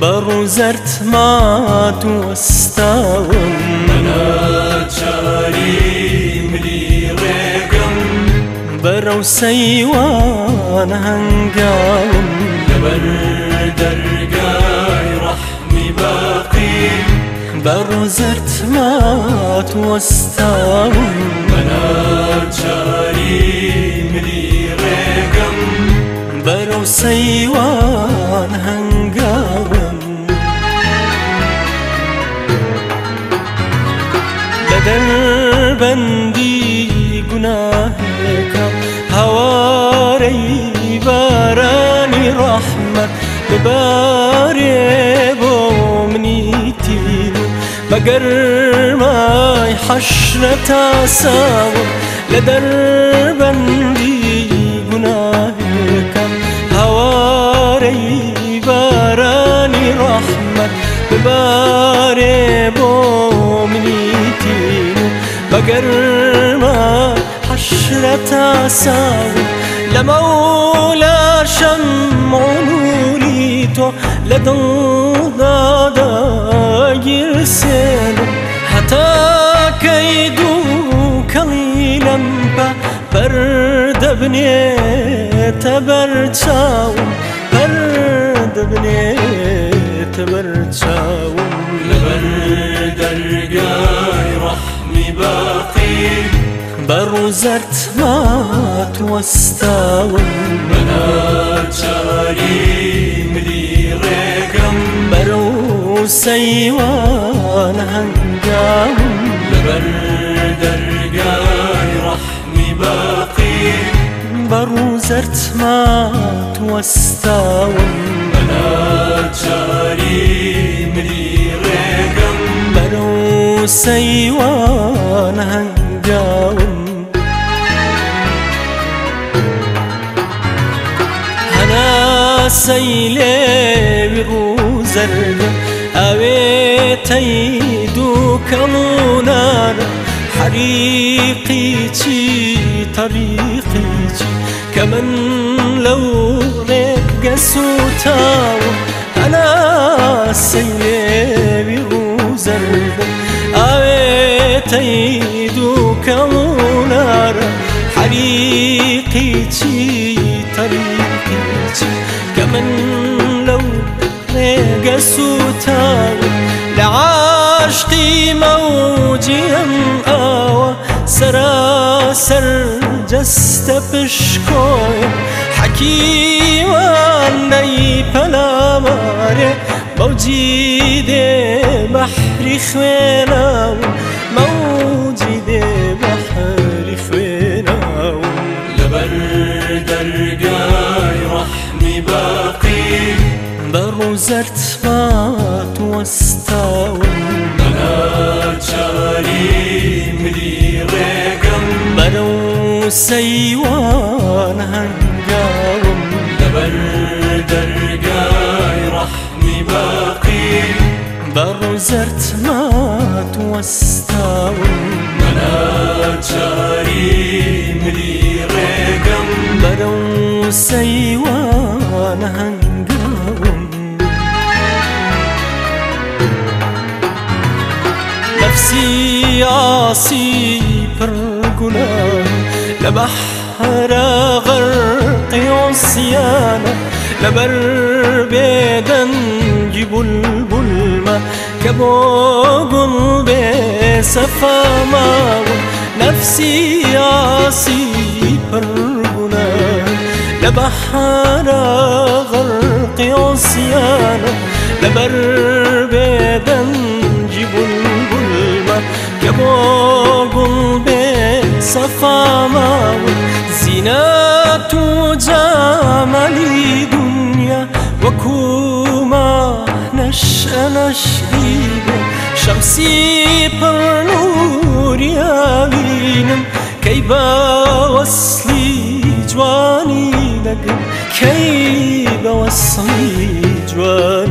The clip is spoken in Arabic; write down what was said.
بەڕوزەرت مات وەستاوم مناچاری ملی ڕێگەم بەرەو سەیوان هەنگاوم لەبەر دەرگای ڕەحمی باقی بەڕوزەرت مات وەستاوم مناچاری ملی ڕێگەم بەرەو سەیوان هەنگاوم لە دەربەندی گوناهێکە هەوارەی بارانی ڕەحمەت ببارێ بۆ منی تیر بەگەرمای حەشرە تاساوم. لە دەربەندی گوناهێکەم هەوارەی بارانی ڕەحمەت ببارێ بۆ منی تیر بەگەرمای حەشرە تاساوم لە مەولا شەمع نوری تۆ لە دڵدادا گیرسێنم هەتا کەید و کەڵی لەمپە پەردەبنێتە بەرچاوم پەردەبنێتە بەرچاوم لەبەر دەرگای ڕەحمی باقی بەڕوزەرت مات وەستاوم مناچاری ملی ڕێگەم بەرەو سەیوان هەنگاوم لەبەر دەرگای ڕەحمی باقی بەڕوزەرت مات وەستاوم مناچاری ملی ڕێگەم بەرەو سەیوان هەنگاوم هەناسەی لێوی ڕووزەرگە ئەوێتەی دوو کەڵونانە حەریقی چی تەریقی چی کە من لەو ڕێگە سوتاوم هەناسەی لێوی ڕووزەرگە ئاوێتەی دوو کەڵونارە حەریقی چی تەریقی چی کە من لەو ڕێگە سوتاوم لە عاشقی مەوجیم ئاوە سەراسەر جەستە پشکۆی حەکیوان نەی پەلامارێ موجی دێ بەحری خوێناوم موجی بەڕوزەرت مات وەستاوم مناچاری ملی ڕێگەم بەرەو سەیوان هەنگاوم لەبەر دەرگای ڕەحمی باقی بەڕوزەرت مات وەستاوم نفسی ئاسی پڕگونا لە بەحرە غەرقی ئۆسیانە لەبەر بێدەنگی بولبولمە کە بۆ گوڵ بێ سەفاماوە نفسی ئاسی پڕگونا سەفاماوە زینەت و جامەلی دنیا وەکوما نەشە نەشریبێ شەمسی پڕ نوریاوینم کەی بە وەسلی جوانی دەگەم کەی بە وەسڵی جوانی